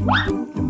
Wow.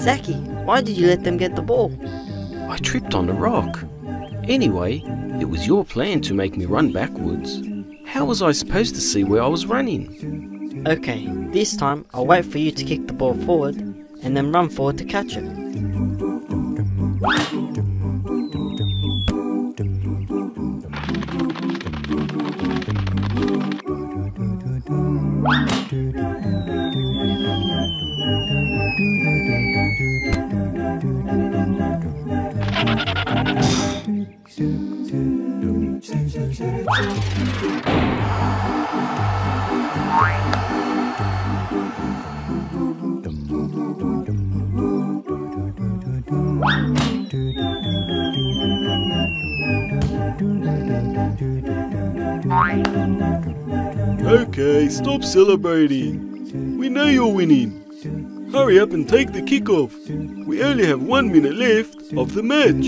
Zaky, why did you let them get the ball? I tripped on a rock. Anyway, it was your plan to make me run backwards. How was I supposed to see where I was running? Okay, this time I'll wait for you to kick the ball forward and then run forward to catch it. Okay, stop celebrating. We know you're winning. Hurry up and take the kickoff. We only have one minute left of the match.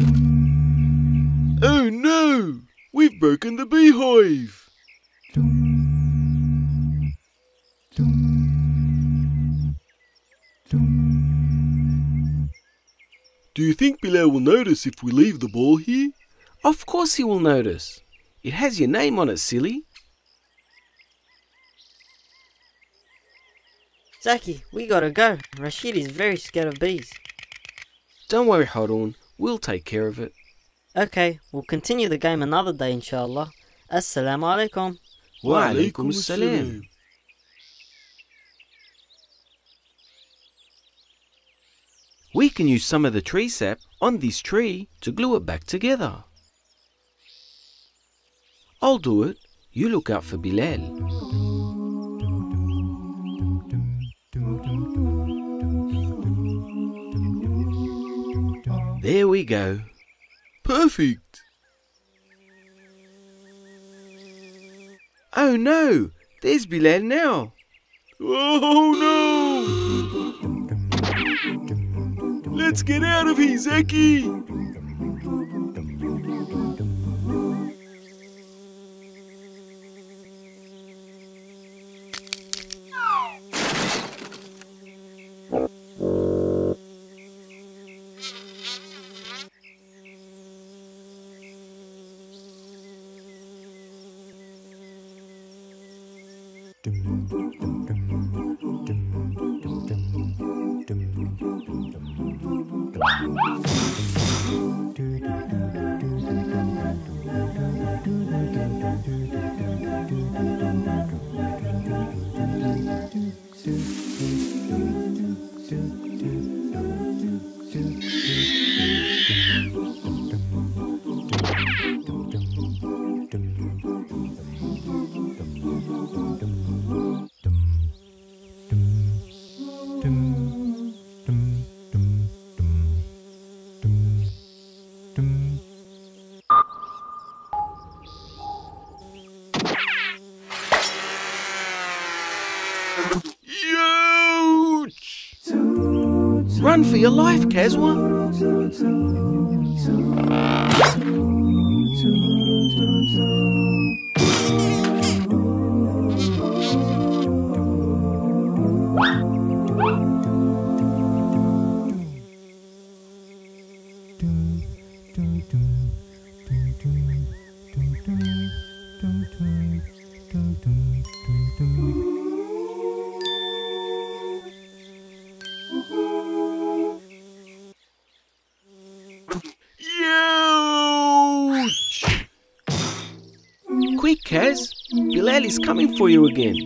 Oh no! We've broken the beehive! Do you think Bilal will notice if we leave the ball here? Of course he will notice. It has your name on it, silly. Zaky, we gotta go. Rashid is very scared of bees. Don't worry, Harun. We'll take care of it. Okay, we'll continue the game another day inshallah. Assalamu alaikum. Wa alaikum assalam. We can use some of the tree sap on this tree to glue it back together. I'll do it. You look out for Bilal. There we go. Perfect! Oh no! There's Bilal now. Oh no! Let's get out of here, Zaky! Ouch! For your life, Kazwa! Kaz! Bilal is coming for you again.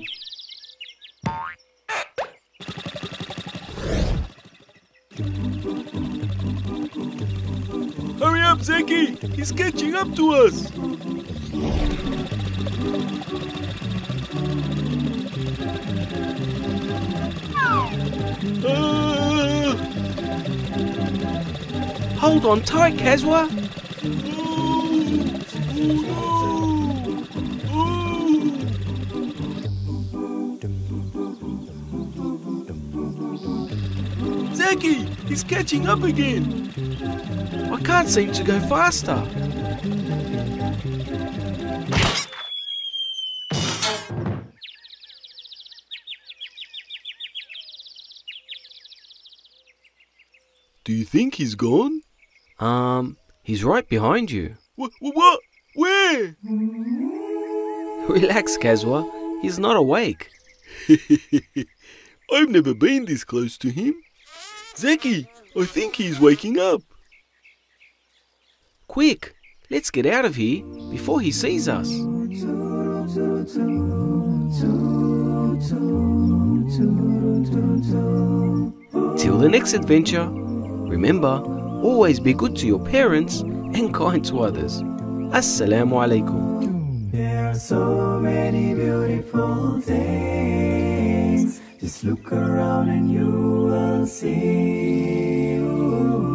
Hurry up, Zaky! He's catching up to us! Ah! Hold on tight, Kazwa! Zaky, he's catching up again. I can't seem to go faster. Do you think he's gone? Um, he's right behind you. What? What? Where? Relax, Kazwa. He's not awake. I've never been this close to him. Zaky, I think he's waking up. Quick, let's get out of here before he sees us. Till the next adventure, remember, always be good to your parents and kind to others. Assalamu alaikum. There are so many beautiful things. Just look around and you will see. Ooh.